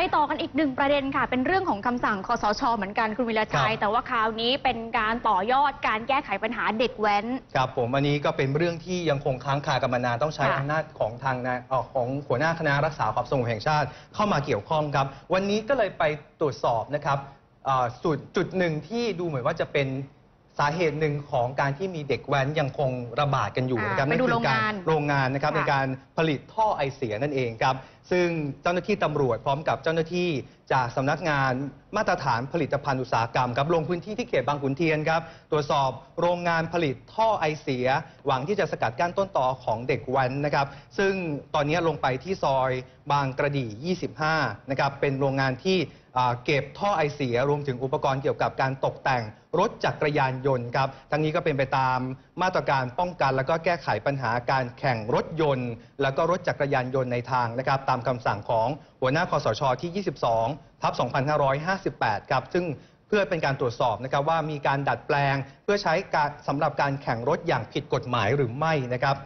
ไปต่อกันอีกหนึ่งประเด็นค่ะ เป็นเรื่องของคำสั่งคอสชเหมือนกันคุณวิรชัย ครับ แต่ว่าคราวนี้เป็นการต่อยอดการแก้ไขปัญหาเด็กแว้น ครับผมอันนี้ก็เป็นเรื่องที่ยังคงค้างคากันมานานต้องใช้ค่ะอำนาจของทางนายเอ่อของหัวหน้าคณะรักษาความสงบแห่งชาติเข้ามาเกี่ยวข้องครับ วันนี้ก็เลยไปตรวจสอบนะครับเอ่อจุดจุดหนึ่งที่ดูเหมือนว่าจะเป็น สาเหตุหนึ่งของการที่มีเด็กแว้นยังคงระบาดกันอยู่อ่านะครับไปดูคืโรงงานโรงงานนะครับค่ะในการผลิตท่อไอเสียนั่นเองครับ ซึ่งเจ้าหน้าที่ตำรวจพร้อมกับเจ้าหน้าที่จากสำนักงานมาตรฐานผลิตภัณฑ์อุตสาหกรรมครับลงพื้นที่ที่เขตบางขุนเทียนครับตรวจสอบโรงงานผลิตท่อไอเสีย หวังที่จะสกัดกั้นต้นตอของเด็กแว้นนะครับ ซึ่งตอนนี้ลงไปที่ซอยบางกระดี่ 25 นะครับเป็นโรงงานที่อ่าเก็บท่อไอเสียรวมถึงอุปกรณ์เกี่ยวกับการตกแต่งรถจักรยานยนต์ครับทั้งนี้ก็เป็นไปตามมาตรการป้องกัน แล้วก็แก้ไขปัญหาการแข่งรถยนต์ แล้วก็รถจักรยานยนต์ในทางนะครับตามคำสั่งของหัวหน้าคอสชที่ 22ทับ2558 ครับ ซึ่งเพื่อเป็นการตรวจสอบนะครับว่ามีการดัดแปลงเพื่อใช้การสำหรับการแข่งรถอย่างผิดกฎหมายหรือไม่นะครับ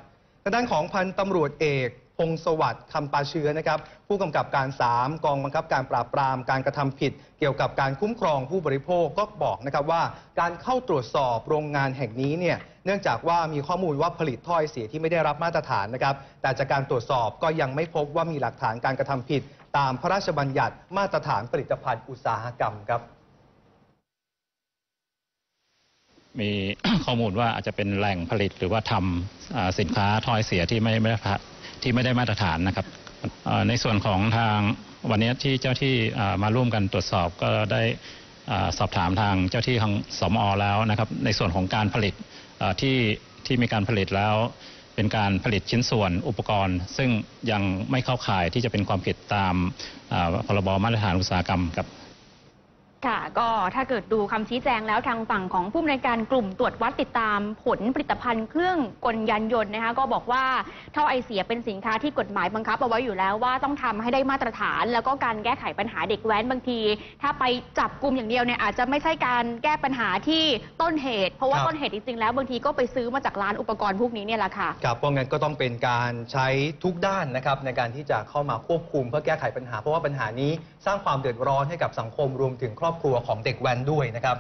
ทางด้านของพันตำรวจเอก งศวัสดิ์คำปาเชื้อนะครับผู้กำกับการ 3 กองบังคับการปราบปรามการกระทำผิด เกี่ยวกับการคุ้มครองผู้บริโภคก็บอกนะครับว่า การเข้าตรวจสอบโรงงานแห่งนี้เนี่ยเนื่องจากว่ามีข้อมูลว่าผลิตถ้อยเสียที่ไม่ได้รับมาตรฐานนะครับ แต่จากการตรวจสอบก็ยังไม่พบว่ามีหลักฐานการกระทำผิด ตามพระราชบัญญัติมาตรฐานผลิตภัณฑ์อุตสาหกรรมครับ มีข้อมูลว่าอาจจะเป็นแหล่งผลิตหรือว่าทำสินค้าถ้อยเสียที่ไม่ไม่ได้ ที่ไม่ได้มาตรฐานนะครับ ในส่วนของทางวันนี้ที่เจ้าที่มาร่วมกันตรวจสอบก็ได้สอบถามทางเจ้าที่ของสมอแล้วนะครับ ในส่วนของการผลิตที่ที่มีการผลิตแล้ว เป็นการผลิตชิ้นส่วนอุปกรณ์ ซึ่งยังไม่เข้าข่ายที่จะเป็นความผิดตามพรบมาตรฐานอุตสาหกรรมครับ ค่ะ ก็ถ้าเกิดดูคำชี้แจงแล้วทางฝั่งของผู้อำนวยการกลุ่มตรวจวัดติดตามผลผลิตภัณฑ์เครื่องกลยานยนต์นะคะก็บอกว่าท่อไอเสียเป็นสินค้าที่กฎหมายบังคับเอาไว้อยู่แล้วว่าต้องทำให้ได้มาตรฐาน แล้วก็การแก้ไขปัญหาเด็กแว้นบางที ถ้าไปจับกลุ่มอย่างเดียวเนี่ยอาจจะไม่ใช่การแก้ปัญหาที่ต้นเหตุ เพราะว่าครับต้นเหตุจริงๆแล้วบางทีก็ไปซื้อมาจากร้านอุปกรณ์พวกนี้เนี่ยแหละค่ะครับเพราะงั้นก็ต้องเป็นการใช้ทุกด้านนะครับในการที่จะเข้ามาควบคุมเพื่อแก้ไขปัญหา เพราะว่าปัญหานี้สร้างความเดือดร้อนให้กับสังคมรวมถึงครอบครัวของเด็กแว้นด้วยนะครับ